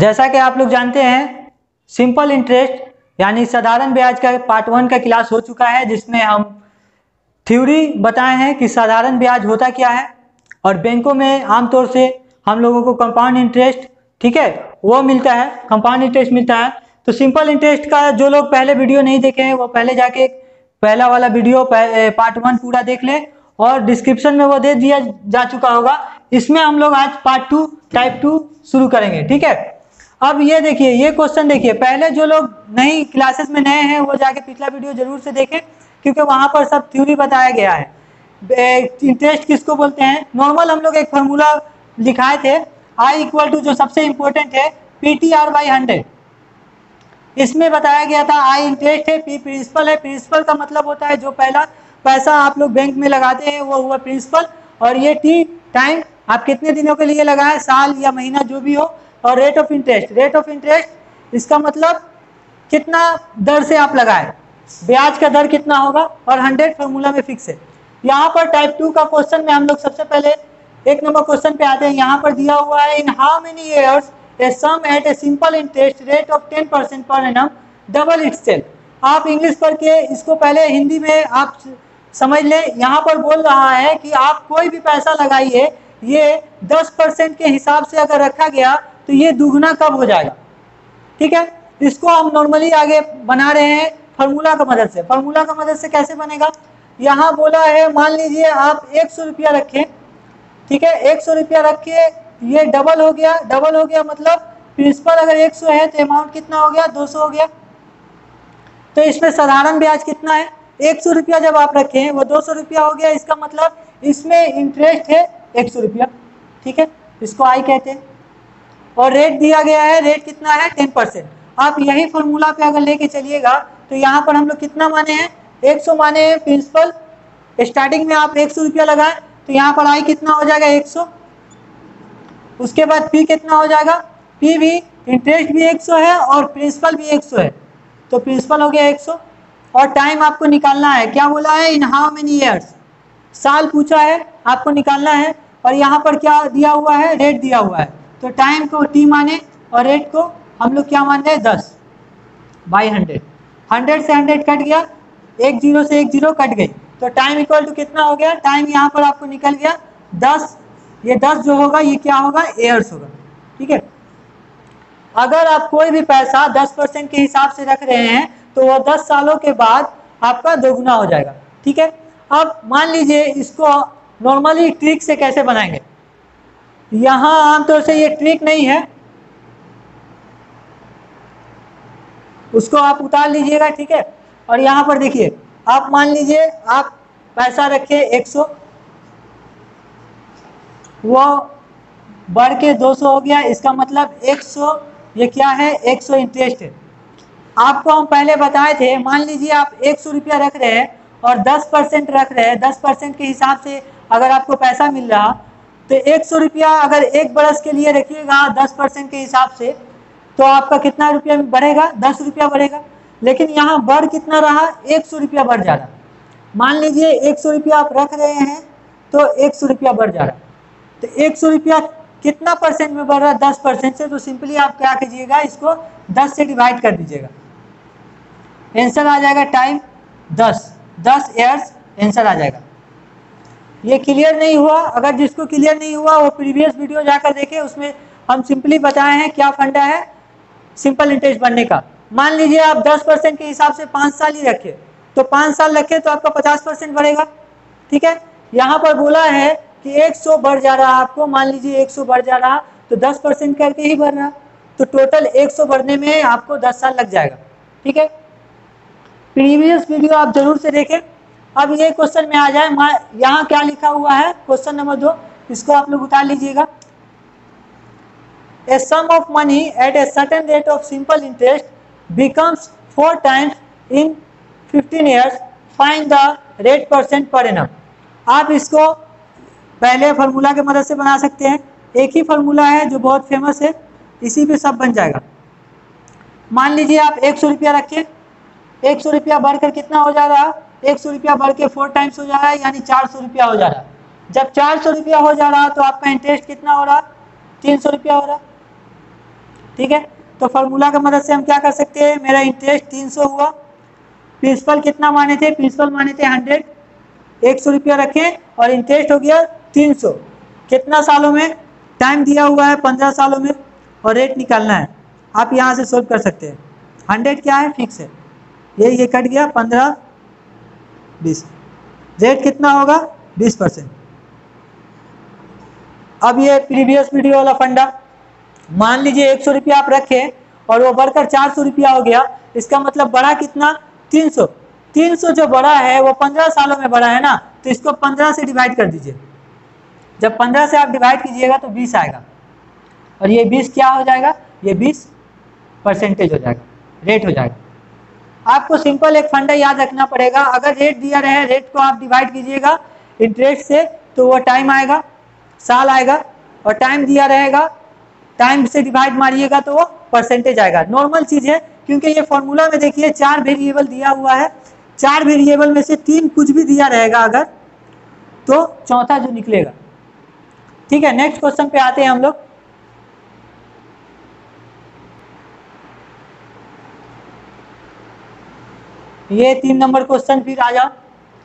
जैसा कि आप लोग जानते हैं सिंपल इंटरेस्ट यानी साधारण ब्याज का पार्ट वन का क्लास हो चुका है, जिसमें हम थ्योरी बताए हैं कि साधारण ब्याज होता क्या है। और बैंकों में आमतौर से हम लोगों को कंपाउंड इंटरेस्ट ठीक है, वो मिलता है कंपाउंड इंटरेस्ट मिलता है। तो सिंपल इंटरेस्ट का जो लोग पहले वीडियो नहीं देखे हैं, वो पहले जाके पहला वाला वीडियो पार्ट वन पूरा देख ले और डिस्क्रिप्शन में वो दे दिया जा चुका होगा। इसमें हम लोग आज पार्ट टू टाइप टू शुरू करेंगे, ठीक है। अब ये देखिए, ये क्वेश्चन देखिए, पहले जो लोग नई क्लासेस में नए हैं, वो जाके पिछला वीडियो ज़रूर से देखें, क्योंकि वहाँ पर सब थ्योरी बताया गया है। इंटरेस्ट किसको बोलते हैं? नॉर्मल हम लोग एक फॉर्मूला लिखाए थे आई इक्वल टू जो सबसे इंपॉर्टेंट है P T R by hundred इसमें बताया गया था आई इंटरेस्ट है पी प्रिंसिपल है। प्रिंसिपल का मतलब होता है जो पहला पैसा आप लोग बैंक में लगाते हैं, वो हुआ प्रिंसिपल और ये टी टाइम आप कितने दिनों के लिए लगाए? साल या महीना, जो भी हो और rate of interest rate of interest इसका मतलब कितना दर से आप लगाए। ब्याज का दर कितना होगा और हंड्रेड फॉर्मूला में फिक्स है। यहाँ पर टाइप टू का क्वेश्चन में हम लोग सबसे पहले एक नंबर क्वेश्चन पे आते हैं। यहाँ पर दिया हुआ है in how many years a sum at a simple interest rate of ten percent per annum double itself आप इंग्लिश पढ़ इसको पहले हिंदी में आप समझ ले। यहाँ पर बोल रहा है कि आप कोई भी पैसा लगाइए, ये दस परसेंट के हिसाब से अगर रखा गया तो ये दुगना कब हो जाएगा? ठीक है? इसको हम नॉर्मली आगे बना रहे हैं फार्मूला का मदद से। फार्मूला का मदद से कैसे बनेगा? यहाँ बोला है, मान लीजिए आप एक सौ रुपया रखें, ठीक है? एक सौ रुपया रख के ये डबल हो गया। डबल हो गया मतलब प्रिंसिपल अगर एक सौ है तो अमाउंट कितना हो गया? दो सौ हो गया। तो इसमें साधारण ब्याज कितना है? एक सौ रुपया जब आप रखें, वो दो सौ रुपया हो गया। इसका मतलब इसमें इंटरेस्ट है एक सौ रुपया। ठीक है? इसको आई कहते हैं। और रेट दिया गया है रेट कितना है? टेन परसेंट आप यही फॉर्मूला पे अगर लेके चलिएगा तो यहाँ पर हम लोग कितना माने हैं? एक सौ माने हैं प्रिंसिपल स्टार्टिंग में आप एक सौ रुपया लगाए तो यहाँ पर आई कितना हो जाएगा? एक सौ. उसके बाद पी कितना हो जाएगा? पी भी इंटरेस्ट भी एक सौ है और प्रिंसिपल भी एक सौ है. तो प्रिंसिपल हो गया एक सौ. और टाइम आपको निकालना है। क्या बोला है? इन हाउ मेनी ईयर्स साल पूछा है, आपको निकालना है। और यहाँ पर क्या दिया हुआ है? रेट दिया हुआ है। तो टाइम को टी माने और रेट को हम लोग क्या मान रहे हैं? दस बाई हंड्रेड हंड्रेड से हंड्रेड कट गया, एक ज़ीरो से एक ज़ीरो कट गई. तो टाइम इक्वल टू कितना हो गया? टाइम यहाँ पर आपको निकल गया दस. ये दस जो होगा, ये क्या होगा? एयर्स होगा. ठीक है? अगर आप कोई भी पैसा दस परसेंट के हिसाब से रख रहे हैं तो वो दस सालों के बाद आपका दोगुना हो जाएगा. ठीक है? अब मान लीजिए इसको नॉर्मली ट्रिक से कैसे बनाएँगे? यहाँ आमतौर से ये ट्रिक नहीं है। उसको आप उतार लीजिएगा, ठीक है? और यहाँ पर देखिए, आप मान लीजिए, आप पैसा रखे 100 वो बढ़ के 200 हो गया, इसका मतलब 100 ये क्या है? 100 इंटरेस्ट है। आपको हम पहले बताए थे, मान लीजिए आप एक सौ रुपया रख रहे हैं और 10 परसेंट रख रहे हैं 10 परसेंट के हिसाब से अगर आपको पैसा मिल रहा तो एक सौ रुपया अगर एक बरस के लिए रखिएगा 10 परसेंट के हिसाब से तो आपका कितना रुपया बढ़ेगा? दस रुपया बढ़ेगा। लेकिन यहाँ बढ़ कितना रहा? एक सौ रुपया बढ़ जा रहा। मान लीजिए एक सौ रुपया आप रख रहे हैं तो एक सौ रुपया बढ़ जा रहा। तो एक सौ रुपया कितना परसेंट में बढ़ रहा? है दस परसेंट से तो सिंपली आप क्या कीजिएगा, इसको दस से डिवाइड कर दीजिएगा। आंसर आ जाएगा टाइम दस। दस ईयर्स आंसर आ जाएगा। ये क्लियर नहीं हुआ। अगर जिसको क्लियर नहीं हुआ, वो प्रीवियस वीडियो जाकर देखे, उसमें हम सिंपली बताए हैं क्या फंडा है सिंपल इंटरेस्ट बनने का। मान लीजिए आप दस परसेंट के हिसाब से पाँच साल ही रखे। तो पाँच साल रखे तो आपका पचास परसेंट बढ़ेगा। ठीक है? यहाँ पर बोला है कि 100 बढ़ जा रहा आपको। मान लीजिए 100 बढ़ जा रहा तो 10 परसेंट करके ही बढ़ रहा। तो टोटल 100 बढ़ने में आपको 10 साल लग जाएगा। ठीक है? प्रीवियस वीडियो आप ज़रूर से देखें। अब ये क्वेश्चन में आ जाए यहाँ क्या लिखा हुआ है? क्वेश्चन नंबर दो, इसको आप लोग उतार लीजिएगा। A sum of money at a certain rate of simple interest becomes four times in 15 years, find the rate percent per annum. आप इसको पहले फार्मूला के मदद से बना सकते हैं। एक ही फार्मूला है जो बहुत फ़ेमस है, इसी पे सब बन जाएगा। मान लीजिए आप एक सौ रुपया रखिए एक सौ रुपया बढ़कर कितना हो जा रहा? एक सौ रुपया बढ़ के फोर टाइम्स हो जा रहा है, यानी चार सौ रुपया हो जा रहा है। जब चार सौ रुपया हो जा रहा तो आपका इंटरेस्ट कितना हो रहा तीन सौ रुपया हो रहा ठीक है? तो फॉर्मूला का मदद से हम क्या कर सकते हैं? मेरा इंटरेस्ट 300 हुआ। प्रिंसिपल कितना माने थे? प्रिंसिपल माने थे 100 एक सौ रुपया रखें और इंटरेस्ट हो गया 300 कितना सालों में? टाइम दिया हुआ है पंद्रह सालों में और रेट निकालना है। आप यहाँ से सोल्व कर सकते हैं। हंड्रेड क्या है? फिक्स है। ये ये कट गया, पंद्रह बीस। रेट कितना होगा? बीस परसेंट। अब ये प्रीवियस वीडियो वाला फंडा, मान लीजिए एक सौ रुपया आप रखे और वो बढ़कर चार सौ रुपया हो गया, इसका मतलब बड़ा कितना? तीन सौ। तीन सौ जो बड़ा है, वो पंद्रह सालों में बड़ा है ना तो इसको पंद्रह से डिवाइड कर दीजिए। जब पंद्रह से आप डिवाइड कीजिएगा तो बीस आएगा। और ये बीस क्या हो जाएगा? ये बीस परसेंटेज हो जाएगा। रेट हो जाएगा। आपको सिंपल एक फंडा याद रखना पड़ेगा। अगर रेट दिया रहे रेट को आप डिवाइड कीजिएगा इंटरेस्ट से तो वो टाइम आएगा, साल आएगा, और टाइम दिया रहेगा टाइम से डिवाइड मारिएगा तो वो परसेंटेज आएगा। नॉर्मल चीज़ है, क्योंकि ये फॉर्मूला में देखिए चार वेरिएबल दिया हुआ है। चार वेरिएबल में से तीन कुछ भी दिया रहेगा अगर तो चौथा जो निकलेगा। ठीक है नेक्स्ट क्वेश्चन पे आते हैं हम लोग। ये तीन नंबर क्वेश्चन फिर आ जाओ।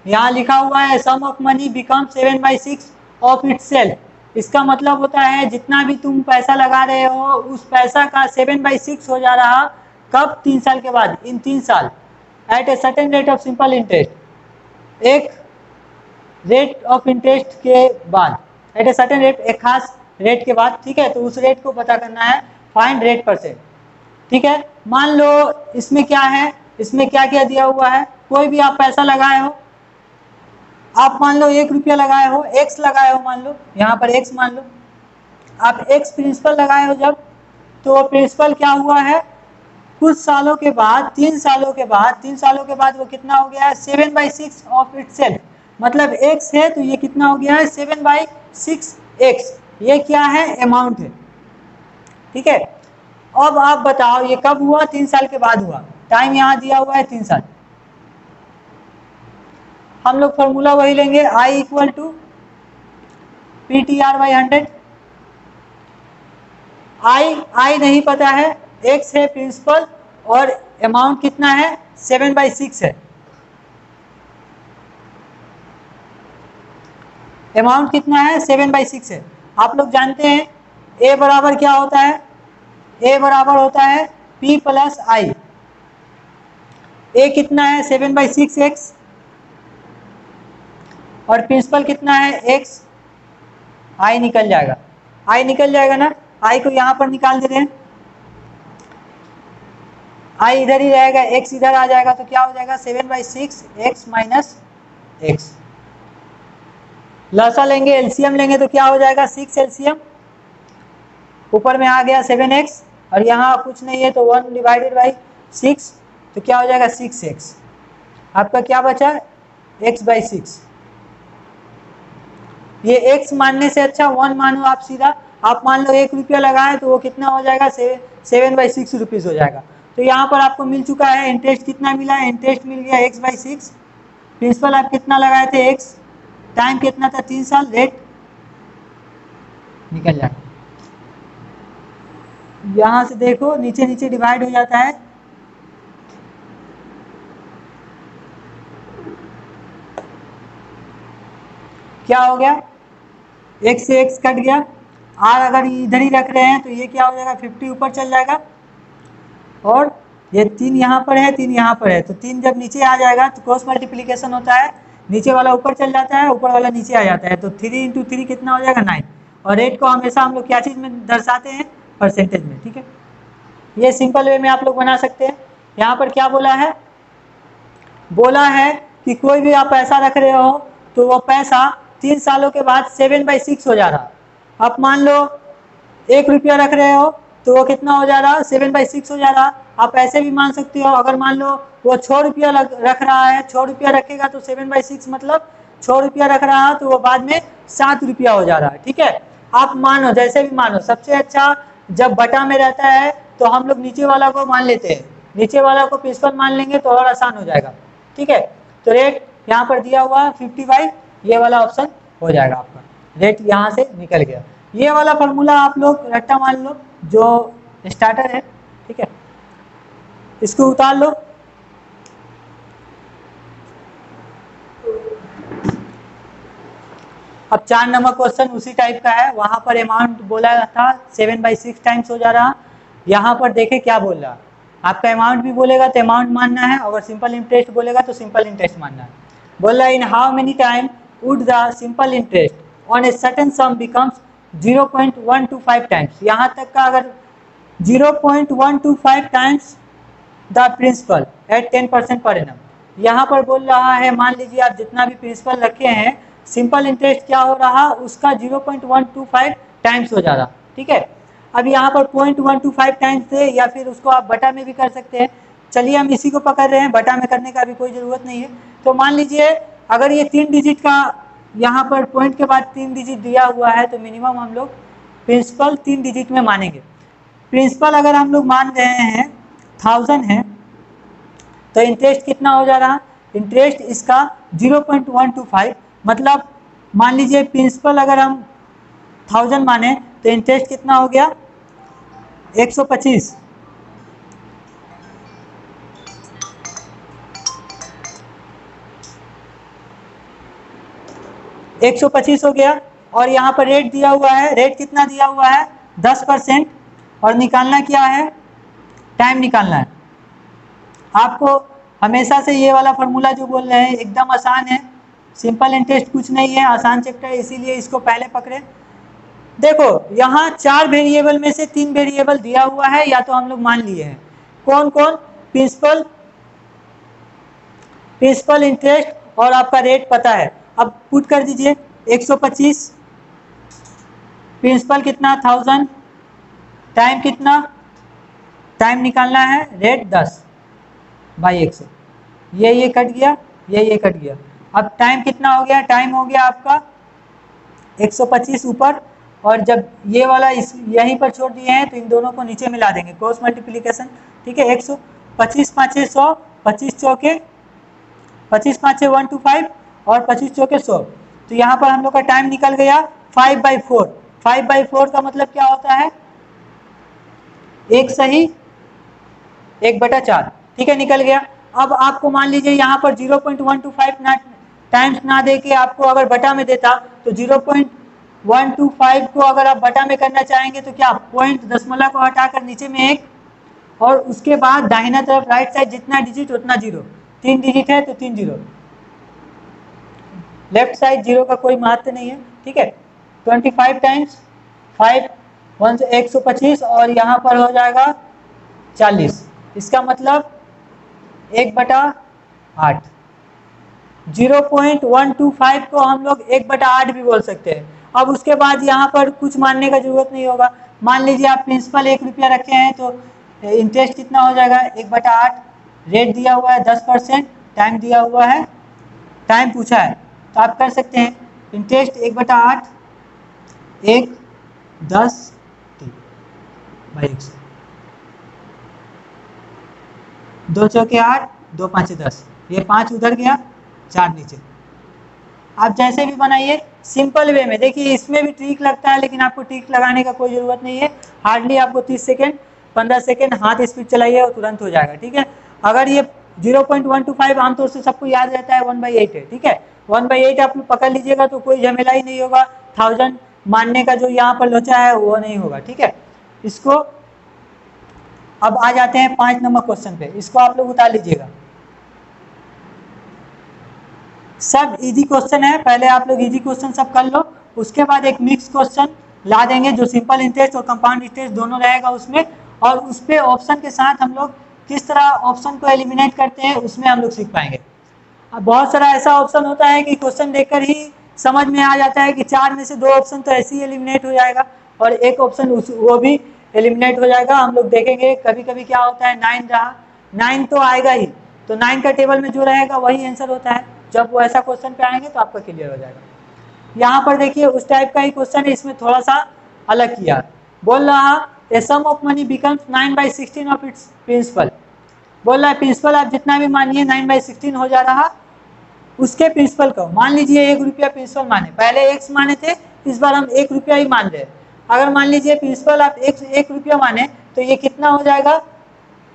यहाँ लिखा हुआ है sum of money become seven by six of it इसका मतलब होता है, जितना भी तुम पैसा लगा रहे हो, उस पैसा का सेवन बाई सिक्स हो जा रहा कब? तीन साल के बाद, इन तीन साल। At a certain rate of simple interest एक रेट ऑफ़ इंटरेस्ट के बाद। एट ए सर्टेन रेट एक खास रेट के बाद, ठीक है? तो उस रेट को पता करना है फाइंड रेट परसेंट ठीक है? मान लो, इसमें क्या है? इसमें क्या क्या दिया हुआ है? कोई भी आप पैसा लगाए हो, आप मान लो एक रुपया लगाए हो एक्स लगाए हो मान लो, यहाँ पर एक्स मान लो, आप एक्स प्रिंसिपल लगाए हो जब तो प्रिंसिपल क्या हुआ है? कुछ सालों के बाद, तीन सालों के बाद, तीन सालों के बाद वो कितना हो गया है? Seven by six of it मतलब एक्स है तो ये कितना हो गया है? सेवन बाई सिक्स एक्स ये क्या है? अमाउंट है। ठीक है? अब आप बताओ, ये कब हुआ? तीन साल के बाद हुआ। टाइम यहाँ दिया हुआ है तीन साल। हम लोग फॉर्मूला वही लेंगे I equal to P T R by hundred I I नहीं पता है एक्स है प्रिंसिपल और अमाउंट कितना है? सेवन बाई सिक्स है। अमाउंट कितना है? सेवन बाई सिक्स है। आप लोग जानते हैं ए बराबर क्या होता है? ए बराबर होता है पी प्लस आई ए कितना है? सेवन बाई सिक्स एक्स और प्रिंसिपल कितना है? एक्स आई निकल जाएगा। आई निकल जाएगा ना? आई को यहाँ पर निकाल दे रहे हैं। आई इधर ही रहेगा एक्स इधर आ जाएगा तो क्या हो जाएगा? Seven by six X minus X लसा लेंगे एलसीएम लेंगे तो क्या हो जाएगा? सिक्स एलसीएम ऊपर में आ गया सेवन एक्स और यहाँ कुछ नहीं है तो वन डिवाइडेड बाई सिक्स तो क्या हो जाएगा सिक्स एक्स आपका क्या बचा? एक्स बाई सिक्स ये एक्स मानने से अच्छा वन मानो आप सीधा। आप मान लो एक रुपया लगाए तो वो कितना हो जाएगा? सेवन बाई सिक्स रुपीज़ हो जाएगा। तो यहाँ पर आपको मिल चुका है इंटरेस्ट कितना मिला? है इंटरेस्ट मिल गया एक्स बाई सिक्स प्रिंसिपल आप कितना लगाए थे? एक्स टाइम कितना था? तीन साल रेट निकल जाएगा यहाँ से देखो नीचे नीचे डिवाइड हो जाता है। क्या हो गया? एक से एक्स कट गया। आर अगर इधर ही रख रहे हैं तो ये क्या हो जाएगा? फिफ्टी ऊपर चल जाएगा। और ये तीन यहाँ पर है, तीन यहाँ पर है। तो तीन जब नीचे आ जाएगा तो क्रॉस मल्टीप्लीकेशन होता है। नीचे वाला ऊपर चल जाता है, ऊपर वाला नीचे आ जाता है। तो थ्री इंटू थ्री कितना हो जाएगा? नाइन और रेट को हमेशा हम लोग क्या चीज़ में दर्शाते हैं? परसेंटेज में, ठीक है? ये सिंपल वे में आप लोग बना सकते हैं। यहाँ पर क्या बोला है? बोला है कि कोई भी आप पैसा रख रहे हो तो वो पैसा तीन सालों के बाद सेवन बाई सिक्स हो जा रहा। आप मान लो एक रुपया रख रहे हो तो वो कितना हो जा रहा? सेवन बाई सिक्स हो जा रहा। आप ऐसे भी मान सकते हो। अगर मान लो वो छः रुपया रख रहा है छः रुपया रखेगा तो सेवन बाई सिक्स मतलब छः रुपया रख रहा है तो वो बाद में सात रुपया हो जा रहा है। ठीक है? आप मानो, जैसे भी मानो, सबसे अच्छा जब बटा में रहता है तो हम लोग नीचे वाला को मान लेते हैं। नीचे वाला को प्रिंसिपल मान लेंगे तो और आसान हो जाएगा। ठीक है? तो रेट यहाँ पर दिया हुआ फिफ्टी बाई ये वाला ऑप्शन हो जाएगा आपका। रेट यहाँ से निकल गया। ये वाला फॉर्मूला आप लोग रट्टा मान लो, जो स्टार्टर है, ठीक है? इसको उतार लो। अब चार नंबर क्वेश्चन उसी टाइप का है। वहाँ पर अमाउंट बोला था सेवन बाई सिक्स टाइम्स हो जा रहा। यहाँ पर देखे क्या बोल रहा। आपका अमाउंट भी बोलेगा तो अमाउंट मानना है। अगर सिंपल इंटरेस्ट बोलेगा तो सिंपल इंटरेस्ट मानना है। बोल रहा in how many time would the simple interest on a certain sum becomes 0.125 times यहाँ तक का अगर 0.125 times the principal at 10 percent per annum यहाँ पर बोल रहा है, मान लीजिए आप जितना भी प्रिंसिपल रखे हैं सिंपल इंटरेस्ट क्या हो रहा? उसका 0.125 टाइम्स हो जा रहा। ठीक है? अब यहाँ पर 0.125 टाइम्स थे या फिर उसको आप बटा में भी कर सकते हैं। चलिए हम इसी को पकड़ रहे हैं, बटा में करने का भी कोई ज़रूरत नहीं है। तो मान लीजिए, अगर ये तीन डिजिट का यहाँ पर पॉइंट के बाद तीन डिजिट दिया हुआ है तो मिनिमम हम लोग प्रिंसिपल तीन डिजिट में मानेंगे। प्रिंसिपल अगर हम लोग मान रहे हैं थाउज़ेंड है तो इंटरेस्ट कितना हो जा रहा? इंटरेस्ट इसका 0.125 मतलब मान लीजिए प्रिंसिपल अगर हम थाउज़ेंड माने तो इंटरेस्ट कितना हो गया? 125 125 हो गया और यहाँ पर रेट दिया हुआ है। रेट कितना दिया हुआ है? 10 परसेंट। और निकालना क्या है? टाइम निकालना है। आपको हमेशा से ये वाला फार्मूला जो बोल रहे हैं, एकदम आसान है। सिंपल इंटरेस्ट कुछ नहीं है, आसान चैप्टर है, इसीलिए इसको पहले पकड़े। देखो, यहाँ चार वेरिएबल में से तीन वेरिएबल दिया हुआ है, या तो हम लोग मान लिए हैं। कौन कौन? प्रिंसिपल प्रिंसिपल इंटरेस्ट और आपका रेट पता है। अब पुट कर दीजिए 125 प्रिंसिपल कितना? थाउज़ेंड टाइम कितना? टाइम निकालना है रेट 10 बाई एक सौ। ये ये कट गया, ये ये कट गया। अब टाइम कितना हो गया? टाइम हो गया आपका 125 ऊपर। और जब ये वाला इस, यहीं पर छोड़ दिए हैं तो इन दोनों को नीचे मिला देंगे। क्रॉस मल्टीप्लीकेशन ठीक है? 125 पाँचे सौ, पच्चीस चौके, पच्चीस पाँचे वन टू फाइव और पच्चीस चौके सौ। तो यहाँ पर हम लोग का टाइम निकल गया five by four five by four का मतलब क्या होता है? एक सही, एक बटा चार। ठीक है, निकल गया। अब आपको मान लीजिए यहाँ पर zero point one two five ना टाइम्स ना दे के आपको अगर बटा में देता तो zero point one two five को अगर आप बटा में करना चाहेंगे तो क्या पॉइंट दशमलव को हटाकर नीचे में एक, और उसके बाद दाहिना तरफ़ राइट साइड जितना डिजिट उतना ज़ीरो तीन डिजिट है तो तीन ज़ीरो लेफ़्ट साइड ज़ीरो का कोई महत्व नहीं है, ठीक है? Twenty five times five one से एक सौ पच्चीस और यहाँ पर हो जाएगा चालीस। इसका मतलब एक बटा आठ। Zero point one two five को हम लोग एक बटा आठ भी बोल सकते हैं। अब उसके बाद यहाँ पर कुछ मानने का ज़रूरत नहीं होगा। मान लीजिए आप प्रिंसिपल एक रुपया रखे हैं तो इंटरेस्ट कितना हो जाएगा? एक बटा आठ। रेट दिया हुआ है दस परसेंट टाइम दिया हुआ है टाइम पूछा है। तो आप कर सकते हैं। इंटरेस्ट एक बटा आठ, एक, दस, तीन, बाई एक सौ। दो चौके आठ, दो पाँच दस। ये पाँच उधर गया, चार नीचे। आप जैसे भी बनाइए, सिंपल वे में। देखिए, इसमें भी ट्रिक लगता है, लेकिन आपको ट्रिक लगाने का कोई ज़रूरत नहीं है। हार्डली आपको 30 सेकेंड 15 सेकेंड हाथ स्पीड चलाइए और तुरंत हो जाएगा, ठीक है? अगर ये 0.125 आमतौर से सबको याद रहता है, वन बाई एट है, ठीक है? वन बाई एट आप पकड़ लीजिएगा तो कोई झमेला ही नहीं होगा। थाउज़ेंड मानने का जो यहाँ पर लोचा है, वो नहीं होगा, ठीक है? इसको अब आ जाते हैं पाँच नंबर क्वेश्चन पे। इसको आप लोग उतार लीजिएगा। सब इजी क्वेश्चन है। पहले आप लोग इजी क्वेश्चन सब कर लो। उसके बाद एक मिक्स क्वेश्चन ला देंगे, जो सिंपल इंटरेस्ट और कंपाउंड इंटरेस्ट दोनों रहेगा उसमें। और उस पर ऑप्शन के साथ हम लोग किस तरह ऑप्शन को एलिमिनेट करते हैं, उसमें हम लोग सीख पाएँगे। अब बहुत सारा ऐसा ऑप्शन होता है कि क्वेश्चन देखकर ही समझ में आ जाता है कि चार में से दो ऑप्शन तो ऐसे ही एलिमिनेट हो जाएगा और एक ऑप्शन वो भी एलिमिनेट हो जाएगा। हम लोग देखेंगे कभी कभी क्या होता है नाइन रहा। नाइन तो आएगा ही। तो नाइन का टेबल में जो रहेगा वही आंसर होता है। जब वो ऐसा क्वेश्चन पे आएँगे तो आपका क्लियर हो जाएगा। यहाँ पर देखिए, उस टाइप का ही क्वेश्चन है। इसमें थोड़ा सा अलग किया। बोल रहा a sum of money becomes nine by sixteen of its principal बोल रहा है, प्रिंसिपल, आप जितना भी मानिए नाइन बाई सिक्सटीन हो जा रहा। उसके प्रिंसिपल को मान लीजिए एक रुपया प्रिंसिपल माने। पहले एक माने थे, इस बार हम एक रुपया ही मान रहे अगर मान लीजिए प्रिंसिपल, आप एक एक रुपया माने तो ये कितना हो जाएगा?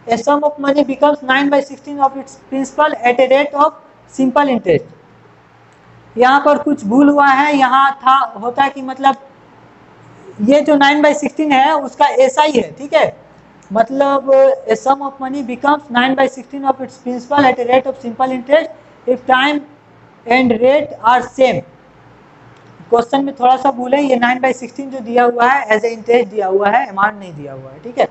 Sum of money becomes nine by sixteen of its principal at a rate of simple interest यहाँ पर कुछ भूल हुआ है। यहाँ था, होता कि मतलब ये जो नाइन बाई सिक्सटीन है, उसका ही है, ठीक है? मतलब a sum of money becomes nine by sixteen of its principal at a rate of simple interest if time and rate are same question में थोड़ा सा भूल, ये नाइन बाई सिक्सटीन जो दिया हुआ है एज ए इंटरेस्ट दिया हुआ है अमाउंट नहीं दिया हुआ है, ठीक है?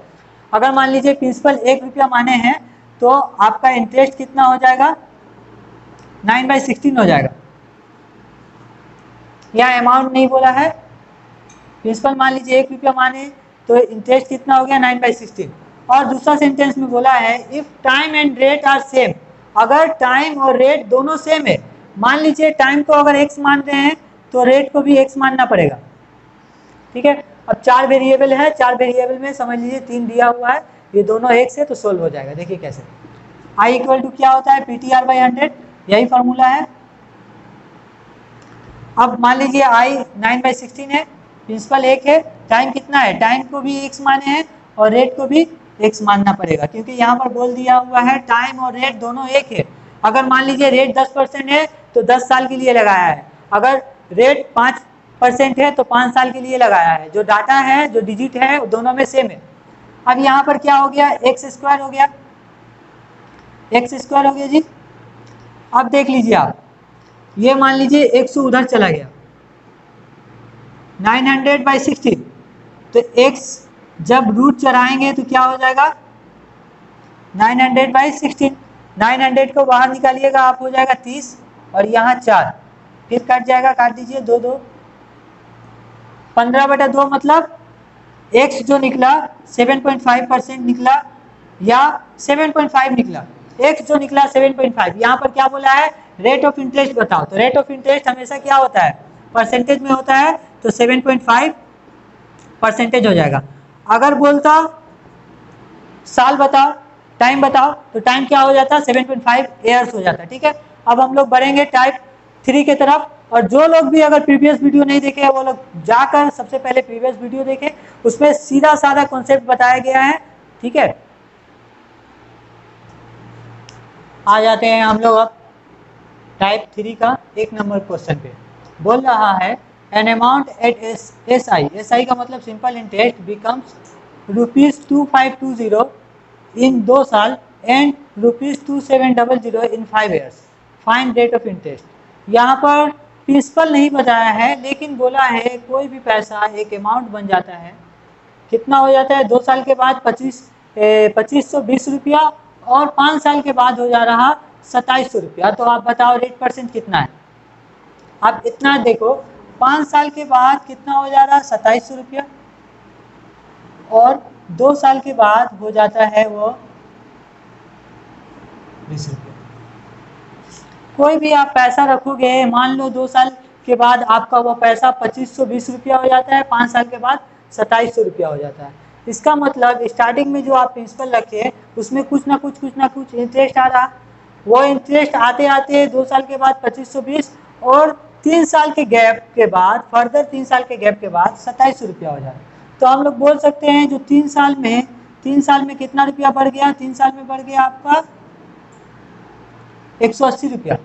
अगर मान लीजिए प्रिंसिपल एक रुपया माने हैं तो आपका इंटरेस्ट कितना हो जाएगा? नाइन बाई सिक्सटीन हो जाएगा। यहाँ अमाउंट नहीं बोला है। प्रिंसिपल मान लीजिए एक रुपया माने तो इंटरेस्ट कितना हो गया? नाइन बाई सिक्सटीन और दूसरा सेंटेंस में बोला है if time and rate are same अगर टाइम और रेट दोनों सेम है, मान लीजिए टाइम को अगर एक्स मान रहे हैं तो रेट को भी एक्स मानना पड़ेगा। ठीक है? अब चार वेरिएबल है, चार वेरिएबल में समझ लीजिए तीन दिया हुआ है, ये दोनों एक से तो सोल्व हो जाएगा। देखिए कैसे। आई इक्वल टू क्या होता है? P T R by hundred यही फॉर्मूला है। अब मान लीजिए आई नाइन बाई सिक्सटीन है प्रिंसिपल एक है टाइम कितना है? टाइम को भी एक्स माने हैं और रेट को भी एक्स मानना पड़ेगा, क्योंकि यहाँ पर बोल दिया हुआ है टाइम और रेट दोनों एक है। अगर मान लीजिए रेट दस परसेंट है तो दस साल के लिए लगाया है। अगर रेट पाँच परसेंट है तो पाँच साल के लिए लगाया है। जो डाटा है, जो डिजिट है दोनों में सेम है। अब यहाँ पर क्या हो गया? एक्स स्क्वायर हो गया। एक्स स्क्वायर हो गया जी। अब देख लीजिए आप। ये मान लीजिए एक सौ उधर चला गया। नाइन हंड्रेड बाई सिक्सटीन तो एक्स जब रूट चढ़ाएँगे तो क्या हो जाएगा? Nine hundred by sixteen nine को बाहर निकालिएगा, आप हो जाएगा तीस और यहाँ चार। फिर कट जाएगा, काट दीजिए, दो दो। पंद्रह बटा दो मतलब एक्स जो निकला सेवन पॉइंट फाइव परसेंट निकला या सेवन पॉइंट फाइव निकला। एक्स जो निकला सेवन पॉइंट फाइव यहाँ पर क्या बोला है? रेट ऑफ़ इंटरेस्ट बताओ। तो रेट ऑफ़ इंटरेस्ट हमेशा क्या होता है? परसेंटेज में होता है तो सेवन पॉइंट फाइव परसेंटेज हो जाएगा। अगर बोलता, साल बताओ टाइम बताओ तो टाइम क्या हो जाता? है सेवन पॉइंट फाइव ईयर्स हो जाता है ठीक है? अब हम लोग बढ़ेंगे टाइप थ्री के तरफ़, और जो लोग भी अगर प्रीवियस वीडियो नहीं देखे, वो लोग जाकर सबसे पहले प्रीवियस वीडियो देखें। उसमें सीधा साधा कॉन्सेप्ट बताया गया है, ठीक है? आ जाते हैं हम लोग अब टाइप थ्री का एक नंबर क्वेश्चन पे। बोल रहा है an amount at S S I S I का मतलब simple interest becomes rupees two five two zero in दो साल and rupees two seven double zero in five years find rate of interest यहाँ पर प्रिंसिपल नहीं बताया है, लेकिन बोला है कोई भी पैसा एक अमाउंट बन जाता है। कितना हो जाता है? दो साल के बाद पच्चीस पच्चीस सौ बीस रुपया और पाँच साल के बाद हो जा रहा सत्ताईस सौ रुपया। तो आप बताओ रेट परसेंट कितना है? आप इतना देखो पाँच साल के बाद कितना हो जा रहा? सत्ताईस सौ रुपया। और दो साल के बाद हो जाता है वो बीस रुपया। कोई भी आप पैसा रखोगे, मान लो दो साल के बाद आपका वो पैसा पच्चीस सौ, बीस रुपया हो जाता है, पाँच साल के बाद सत्ताईस सौ रुपया हो जाता है। इसका मतलब स्टार्टिंग में जो आप प्रिंसिपल रखे, उसमें कुछ ना कुछ कुछ ना कुछ इंटरेस्ट आ रहा। वो इंटरेस्ट आते आते दो साल के बाद पच्चीस सौ, बीस और तीन साल के गैप के बाद फर्दर तीन साल के गैप के बाद सत्ताईस रुपया हो जाए। तो हम लोग बोल सकते हैं, जो तीन साल में तीन साल में कितना रुपया बढ़ गया? तीन साल में बढ़ गया आपका एक सौ अस्सी रुपया।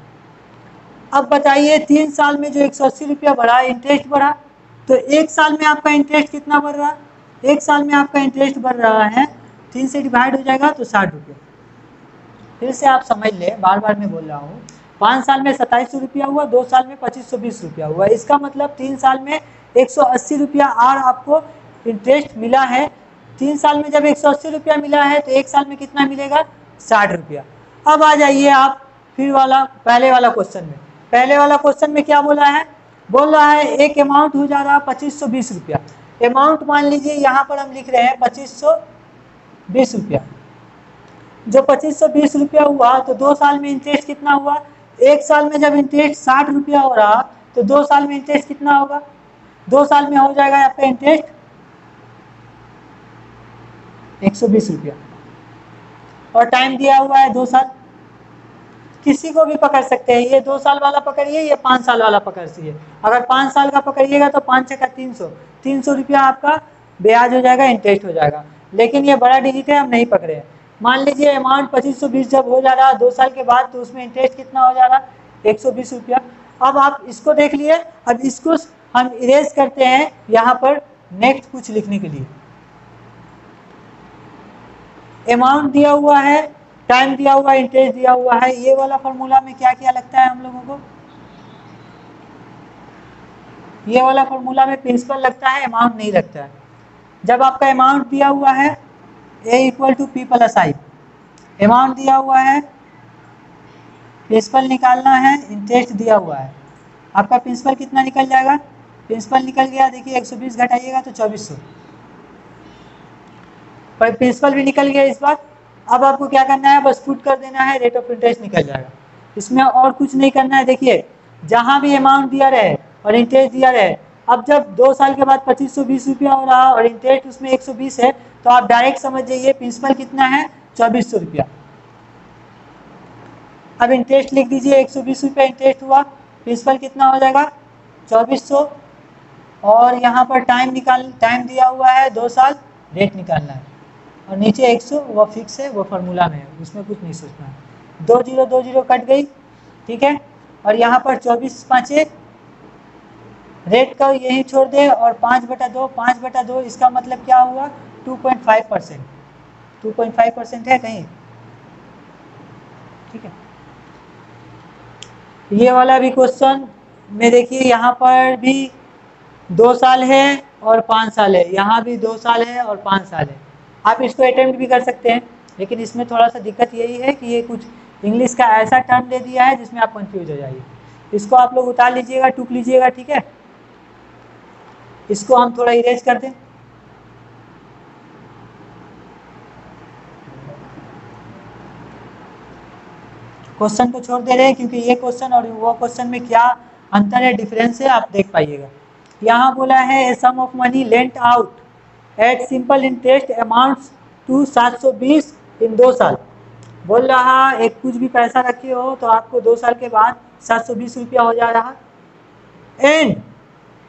अब बताइए, तीन साल में जो एक सौ अस्सी रुपया बढ़ा इंटरेस्ट बढ़ा तो एक साल में आपका इंटरेस्ट कितना बढ़ रहा? एक साल में आपका इंटरेस्ट बढ़ रहा है, तीन से डिवाइड हो जाएगा तो साठ रुपये। फिर से आप समझ ले, बार बार मैं बोल रहा हूँ पाँच साल में सत्ताईस सौ रुपया हुआ, दो साल में पच्चीस सौ बीस रुपया हुआ। इसका मतलब तीन साल में एक सौ अस्सी रुपया और आपको इंटरेस्ट मिला है। तीन साल में जब एक सौ अस्सी रुपया मिला है तो एक साल में कितना मिलेगा? साठ रुपया। अब आ जाइए आप फिर वाला, पहले वाला क्वेश्चन में। पहले वाला क्वेश्चन में क्या बोला है? बोल रहा है, एक अमाउंट हो जा रहा है पच्चीस सौ बीस रुपया। अमाउंट मान लीजिए, यहाँ पर हम लिख रहे हैं पच्चीस सौ बीस रुपया। जो पच्चीस सौ बीस रुपया हुआ तो दो साल में इंटरेस्ट कितना हुआ? एक साल में जब इंटरेस्ट साठ रुपया हो रहा तो दो साल में इंटरेस्ट कितना होगा? दो साल में हो जाएगा आपका इंटरेस्ट एक सौ बीस रुपया। और टाइम दिया हुआ है दो साल। किसी को भी पकड़ सकते हैं। ये दो साल वाला पकड़िए, ये पाँच साल वाला पकड़िए। अगर पाँच साल का पकड़िएगा तो पाँच छः का तीन सौ। तीन सौ रुपया आपका ब्याज हो जाएगा इंटरेस्ट हो जाएगा। लेकिन ये बड़ा डिजिट है, हम नहीं पकड़े मान लीजिए अमाउंट पच्चीस सौ बीस जब हो जा रहा है दो साल के बाद तो उसमें इंटरेस्ट कितना हो जा रहा? है एक सौ बीस रुपया। अब आप इसको देख लिए, अब इसको हम इरेज करते हैं यहाँ पर नेक्स्ट कुछ लिखने के लिए। अमाउंट दिया हुआ है टाइम दिया हुआ है इंटरेस्ट दिया हुआ है, ये वाला फॉर्मूला में क्या क्या लगता है हम लोगों को? ये वाला फॉर्मूला में प्रिंसिपल लगता है अमाउंट नहीं लगता है। जब आपका अमाउंट दिया हुआ है A equal to P plus I amount दिया हुआ है प्रिंसिपल निकालना है इंटरेस्ट दिया हुआ है। आपका प्रिंसिपल कितना निकल जाएगा? प्रिंसिपल निकल गया, देखिए 120 घटाइएगा तो 2400 पर प्रिंसिपल भी निकल गया इस बार। अब आपको क्या करना है? बस पुट कर देना है रेट ऑफ़ इंटरेस्ट निकल जाएगा। इसमें और कुछ नहीं करना है, देखिए, जहाँ भी अमाउंट दिया रहे और इंटरेस्ट दिया रहे, अब जब दो साल के बाद पच्चीस सौ बीस रुपया हो रहा और इंटरेस्ट उसमें एक सौ बीस है तो आप डायरेक्ट समझ जाइए प्रिंसिपल कितना है, चौबीस सौ रुपया। अब इंटरेस्ट लिख दीजिए, एक सौ बीस रुपया इंटरेस्ट हुआ प्रिंसिपल कितना हो जाएगा, चौबीस सौ। और यहाँ पर टाइम निकाल टाइम दिया हुआ है, दो साल रेट निकालना है। और नीचे एक सौ, वो फिक्स है, वो फार्मूला में है, उसमें कुछ नहीं सोचना है। दो ज़ीरो दो ज़ीरो कट गई, ठीक है? और यहाँ पर चौबीस पाँचे रेट का यही छोड़ दे, और पाँच बटा दो, पाँच बटा दो, इसका मतलब क्या हुआ? Two point five percent two point five percent है कहीं। ठीक है। ये वाला भी क्वेश्चन में देखिए, यहाँ पर भी दो साल है और पाँच साल है। यहाँ भी दो साल है और पाँच साल है। आप इसको अटेम्प्ट भी कर सकते हैं, लेकिन इसमें थोड़ा सा दिक्कत यही है कि ये कुछ इंग्लिश का ऐसा टर्म दे दिया है जिसमें आप कंफ्यूज हो जाइए। इसको आप लोग उतार लीजिएगा, टूक लीजिएगा, ठीक है? इसको हम थोड़ा इरेज कर दें। क्वेश्चन को छोड़ दे रहे हैं, क्योंकि ये क्वेश्चन और वो क्वेश्चन में क्या अंतर है डिफरेंस है, आप देख पाइएगा। यहाँ बोला है a sum of money lent out at simple interest amount to 720 in दो साल। बोल रहा, एक कुछ भी पैसा रखे हो तो आपको दो साल के बाद 720 रुपया हो जा रहा। एंड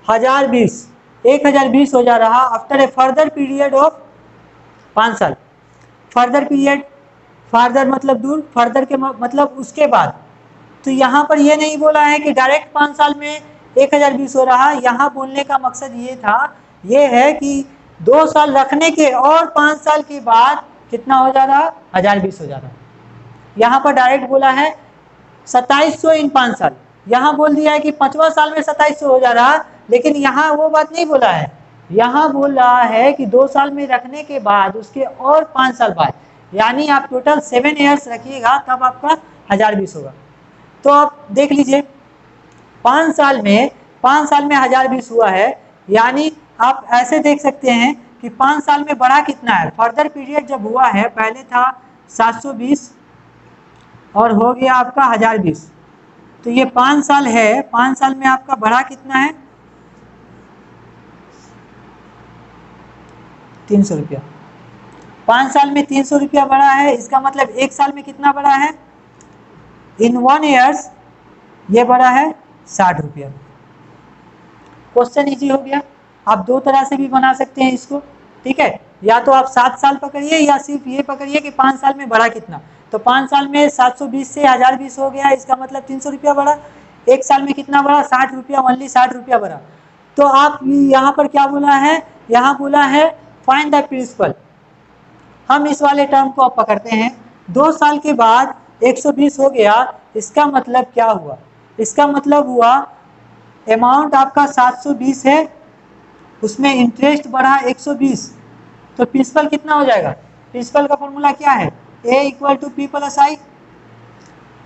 हज़ार बीस, एक हज़ार बीस हो जा रहा after a further period of पाँच साल। फर्दर पीरियड फर्दर मतलब दूर, फर्दर के मतलब उसके बाद। तो यहाँ पर ये नहीं बोला है कि डायरेक्ट पाँच साल में एक हज़ार बीस हो रहा, यहाँ बोलने का मकसद ये था, ये है कि दो साल रखने के और पाँच साल के बाद कितना हो जा रहा? हज़ार बीस हो जा रहा। यहाँ पर डायरेक्ट बोला है सत्ताईस सौ इन पाँच साल। यहाँ बोल दिया है कि पाँचवा साल में सत्ताईस सौ हो जा रहा, लेकिन यहाँ वो बात नहीं बोला है। यहाँ बोल रहा है कि दो साल में रखने के बाद, उसके और पाँच साल बाद। यानी आप टोटल सेवन ईयर्स रखिएगा, तब आपका हज़ार बीस होगा। तो आप देख लीजिए, पाँच साल में, पाँच साल में हज़ार बीस हुआ है, यानी आप ऐसे देख सकते हैं कि पाँच साल में बढ़ा कितना है। फर्दर पीरियड जब हुआ है, पहले था सात सौ बीस, और हो गया आपका हज़ार बीस। तो ये पाँच साल है, पाँच साल में आपका बढ़ा कितना है? तीन सौ रुपया। पाँच साल में तीन सौ रुपया बढ़ा है, इसका मतलब एक साल में कितना बढ़ा है? इन वन ईयर्स ये बढ़ा है साठ रुपया। क्वेश्चन इजी हो गया। आप दो तरह से भी बना सकते हैं इसको, ठीक है? या तो आप सात साल पकड़िए या सिर्फ़ ये पकड़िए कि पाँच साल में बढ़ा कितना। तो पाँच साल में सात सौ बीस से हज़ार बीस हो गया, इसका मतलब तीन सौ रुपया बढ़ा। एक साल में कितना बढ़ा? साठ रुपया ओनली साठ रुपया बढ़ा। तो आप यहाँ पर क्या बोला है? यहाँ बोला है फाइंड द प्रिंसिपल हम इस वाले टर्म को अब पकड़ते हैं। दो साल के बाद 120 हो गया, इसका मतलब क्या हुआ? इसका मतलब हुआ अमाउंट आपका 720 है, उसमें इंटरेस्ट बढ़ा 120 तो प्रिंसिपल कितना हो जाएगा? प्रिंसिपल का फॉर्मूला क्या है? A equal to P plus I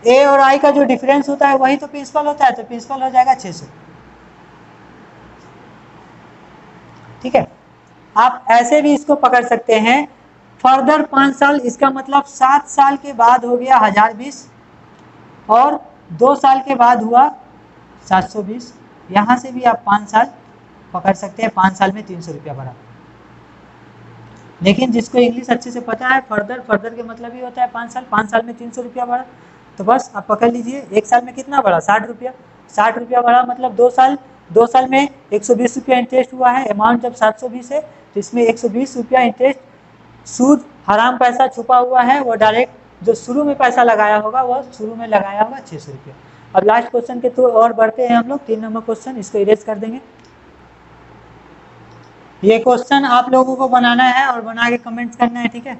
A और आई का जो डिफरेंस होता है, वही तो प्रिंसिपल होता है तो प्रिंसिपल हो जाएगा 600 ठीक है? आप ऐसे भी इसको पकड़ सकते हैं फर्दर पाँच साल, इसका मतलब सात साल के बाद हो गया हज़ार बीस और दो साल के बाद हुआ सात सौ बीस। यहाँ से भी आप पाँच साल पकड़ सकते हैं, पाँच साल में तीन सौ रुपया बढ़ा लेकिन जिसको इंग्लिश अच्छे से पता है, फर्दर फर्दर के मतलब ही होता है पाँच साल पाँच साल में तीन सौ रुपया बढ़ा तो बस आप पकड़ लीजिए, एक साल में कितना बढ़ा साठ रुपया। साठ रुपया बढ़ा मतलब दो साल दो साल में एक सौ बीस रुपया इंटरेस्ट हुआ है। अमाउंट जब सात सौ बीस है तो इसमें एक सौ बीस रुपया इंटरेस्ट सूद हराम पैसा छुपा हुआ है, वो डायरेक्ट जो शुरू में पैसा लगाया होगा, वो शुरू में लगाया होगा छः सौ रुपये। अब लास्ट क्वेश्चन के थ्रू और बढ़ते हैं हम लोग, तीन नंबर क्वेश्चन इसको इरेज कर देंगे। ये क्वेश्चन आप लोगों को बनाना है और बना के कमेंट्स करना है, ठीक है?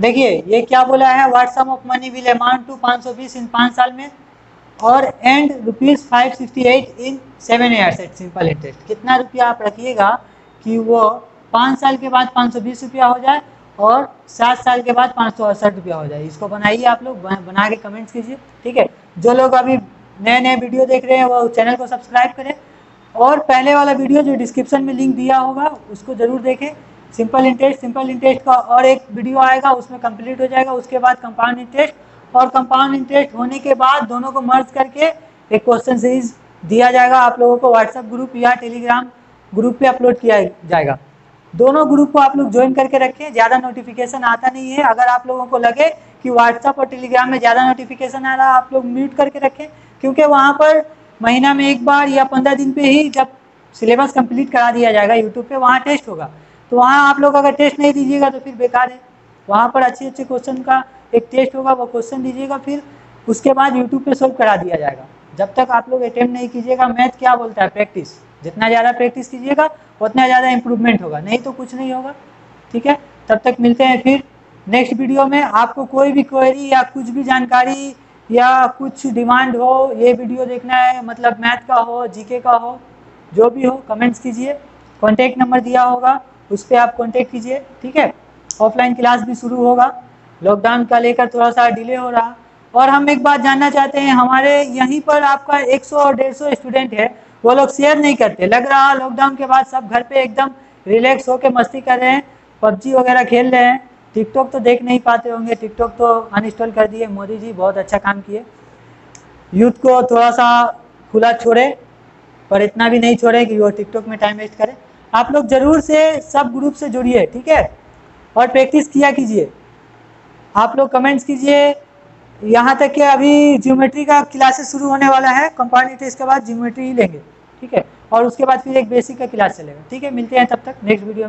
देखिए, ये क्या बोला है? What sum of money will amount to 520 in पाँच साल में? और and rupees five sixty eight in seven years at simple interest कितना रुपया आप रखिएगा कि वो पाँच साल के बाद पाँच सौ बीस रुपया हो जाए और सात साल के बाद पाँच सौ अड़सठ रुपया हो जाए। इसको बनाइए आप लोग, बना के कमेंट्स कीजिए, ठीक है? जो लोग अभी नए नए वीडियो देख रहे हैं, वो चैनल को सब्सक्राइब करें और पहले वाला वीडियो जो डिस्क्रिप्शन में लिंक दिया होगा, उसको ज़रूर देखें। सिंपल इंटरेस्ट सिंपल इंटरेस्ट का और एक वीडियो आएगा, उसमें कंप्लीट हो जाएगा, उसके बाद कंपाउंड इंटरेस्ट और कंपाउंड इंटरेस्ट होने के बाद दोनों को मर्ज करके एक क्वेश्चन सीरीज़ दिया जाएगा। आप लोगों को व्हाट्सएप ग्रुप या टेलीग्राम ग्रुप पे अपलोड किया जाएगा। दोनों ग्रुप को आप लोग ज्वाइन करके रखें, ज़्यादा नोटिफिकेशन आता नहीं है। अगर आप लोगों को लगे कि व्हाट्सएप और टेलीग्राम में ज़्यादा नोटिफिकेशन आ रहा है, आप लोग म्यूट करके रखें, क्योंकि वहाँ पर महीना में एक बार या पंद्रह दिन पे ही जब सिलेबस कंप्लीट करा दिया जाएगा यूट्यूब पे वहाँ टेस्ट होगा। तो वहाँ आप लोग अगर टेस्ट नहीं दीजिएगा तो फिर बेकार है। वहाँ पर अच्छे अच्छे क्वेश्चन का एक टेस्ट होगा, वो क्वेश्चन दीजिएगा फिर, उसके बाद यूट्यूब पे सोल्व करा दिया जाएगा। जब तक आप लोग अटेम्प्ट नहीं कीजिएगा मैथ क्या बोलता है? प्रैक्टिस जितना ज़्यादा प्रैक्टिस कीजिएगा, उतना ज़्यादा इंप्रूवमेंट होगा। नहीं तो कुछ नहीं होगा। ठीक है? तब तक मिलते हैं फिर नेक्स्ट वीडियो में। आपको कोई भी क्वेरी या कुछ भी जानकारी या कुछ डिमांड हो, ये वीडियो देखना है। मतलब मैथ का हो जीके का हो, जो भी हो कमेंट्स कीजिए। कॉन्टेक्ट नंबर दिया होगा, उस पर आप कॉन्टेक्ट कीजिए। ठीक है? ऑफलाइन क्लास भी शुरू होगा। लॉकडाउन का लेकर थोड़ा सा डिले हो रहा। और हम एक बात जानना चाहते हैं, हमारे यहीं पर आपका 100 और 150 स्टूडेंट है, वो लोग शेयर नहीं करते। लग रहा लॉकडाउन के बाद सब घर पे एकदम रिलैक्स होकर मस्ती कर रहे हैं, पबजी वगैरह खेल रहे हैं। टिकटॉक तो देख नहीं पाते होंगे। टिकटॉक तो अनइंस्टॉल कर दिए। मोदी जी बहुत अच्छा काम किए। यूथ को थोड़ा सा खुला छोड़े, पर इतना भी नहीं छोड़े कि वो टिकटॉक में टाइम वेस्ट करें। आप लोग ज़रूर से सब ग्रुप से जुड़िए, ठीक है? और प्रैक्टिस किया कीजिए। आप लोग कमेंट्स कीजिए। यहाँ तक कि अभी ज्योमेट्री का क्लासेस शुरू होने वाला है। कंपाउंड टेस्ट के बाद ज्योमेट्री ही लेंगे। ठीक है? और उसके बाद फिर एक बेसिक का क्लास चलेगा। ठीक है? मिलते हैं तब तक। नेक्स्ट वीडियो में।